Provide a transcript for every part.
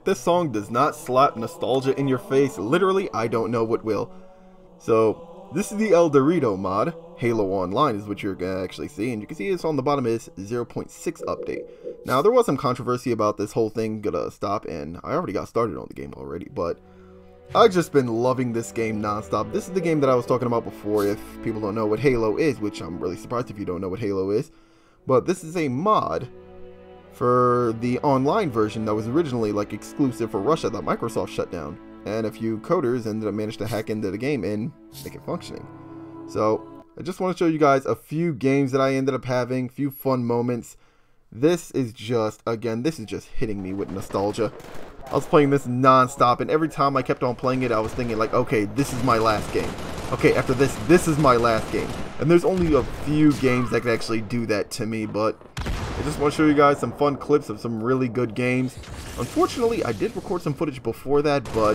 If this song does not slap nostalgia in your face, literally, I don't know what will. So, this is the ElDewrito mod. Halo Online is what you're to actually see, and you can see it's on the bottom is 0.6 update. Now, there was some controversy about this whole thing gonna stop, and I already got started on the game already, but I've just been loving this game nonstop. This is the game that I was talking about before, if people don't know what Halo is, which I'm really surprised if you don't know what Halo is. But this is a mod for the online version that was originally like exclusive for Russia that Microsoft shut down. And a few coders ended up managed to hack into the game and make it functioning. So I just want to show you guys a few games that I ended up having, a few fun moments. This is just, again, this is just hitting me with nostalgia. I was playing this non-stop, and every time I kept on playing it, I was thinking like, okay, this is my last game. Okay, after this, this is my last game. And there's only a few games that can actually do that to me, but I just want to show you guys some fun clips of some really good games. Unfortunately, I did record some footage before that, but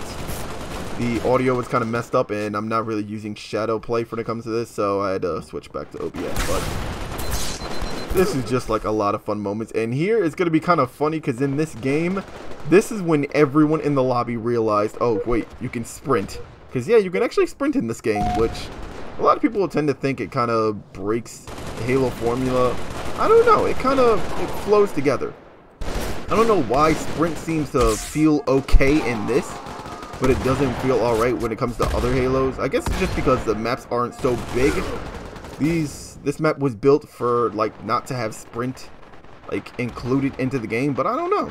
the audio was kind of messed up, and I'm not really using Shadow Play when it comes to this, so I had to switch back to OBS, but this is just like a lot of fun moments. And here it's going to be kind of funny, because in this game, this is when everyone in the lobby realized, oh, wait, you can sprint. Because, yeah, you can actually sprint in this game, which a lot of people tend to think it kind of breaks Halo formula. I don't know, it kind of it flows together. I don't know why sprint seems to feel okay in this, but it doesn't feel alright when it comes to other Halos. I guess it's just because the maps aren't so big. These This map was built for, like, not to have sprint, like, included into the game, but I don't know.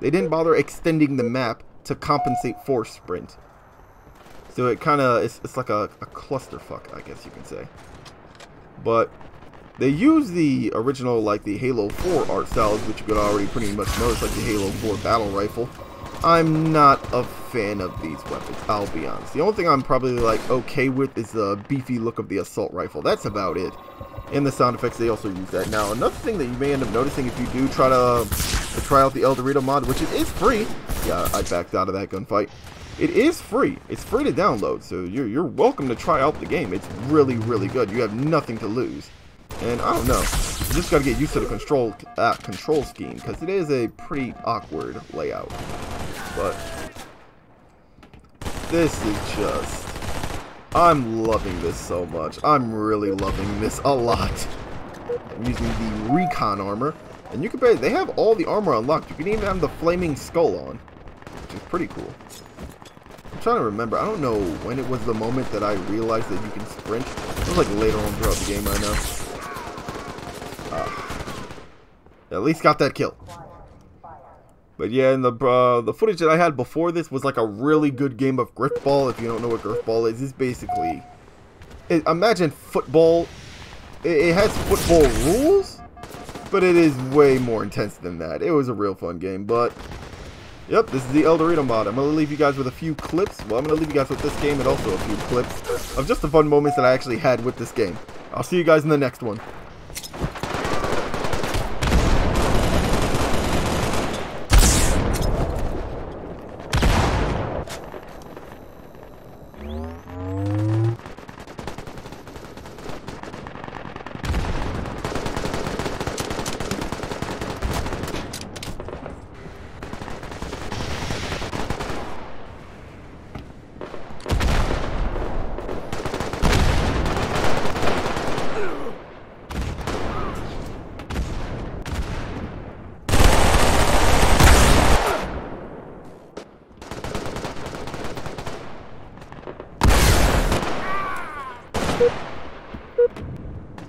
They didn't bother extending the map to compensate for sprint. So it kind of, it's, it's like a, a clusterfuck, I guess you can say. But they use the original, like the Halo 4 art styles, which you could already pretty much notice, like the Halo 4 battle rifle. I'm not a fan of these weapons, I'll be honest. The only thing I'm probably like okay with is the beefy look of the assault rifle. That's about it. And the sound effects, they also use that. Now, another thing that you may end up noticing if you do try to to try out the ElDewrito mod, which it is free. Yeah, I backed out of that gunfight. It is free. It's free to download, so you're, you're welcome to try out the game. It's really, really good. You have nothing to lose. And I don't know. You just gotta get used to the control uh, control scheme, because it is a pretty awkward layout. But this is just... I'm loving this so much. I'm really loving this a lot. I'm using the Recon armor. And you can bet they have all the armor unlocked. You can even have the flaming skull on, which is pretty cool. I'm trying to remember. I don't know when it was the moment that I realized that you can sprint. It was like later on throughout the game, I know. Uh, at least got that kill. But yeah, and the uh, the footage that I had before this was like a really good game of Grifball. If you don't know what Grifball is, it's basically... It, imagine football. It, it has football rules, but it is way more intense than that. It was a real fun game, but Yep, this is the ElDewrito mod. I'm to leave you guys with a few clips. Well, I'm to leave you guys with this game and also a few clips of just the fun moments that I actually had with this game. I'll see you guys in the next one.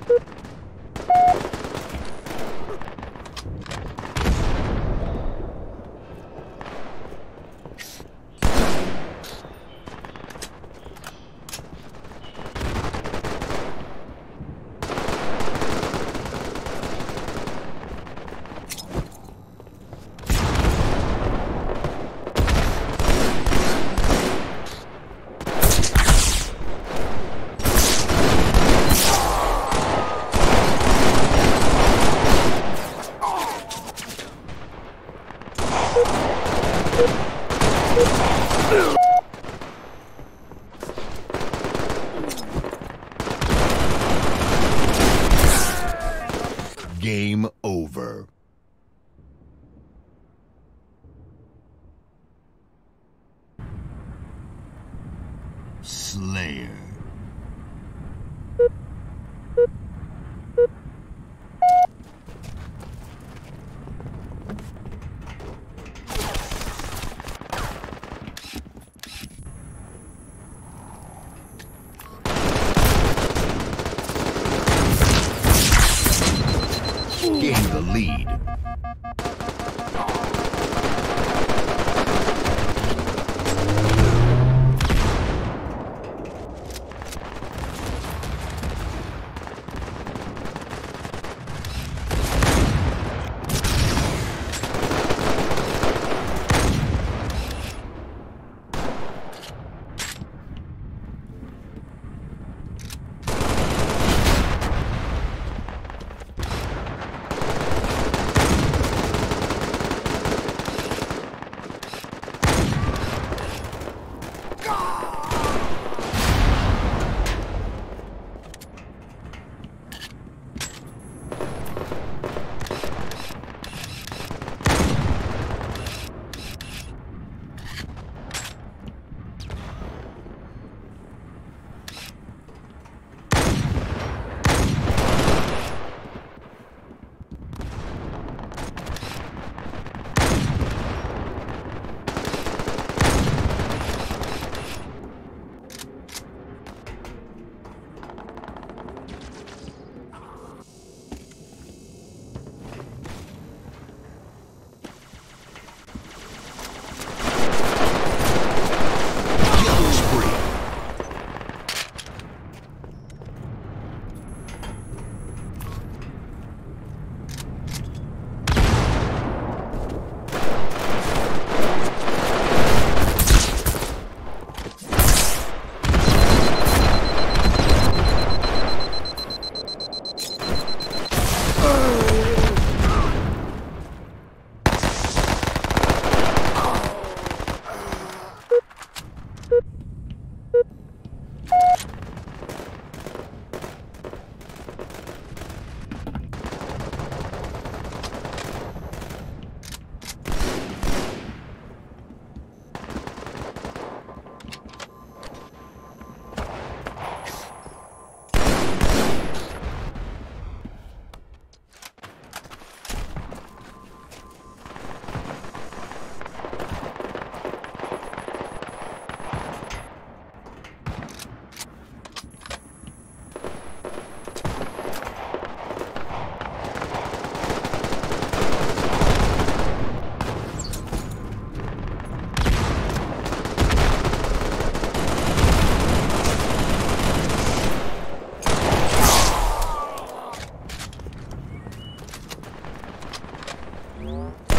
Boop. Game over. Slayer. gain the lead. Música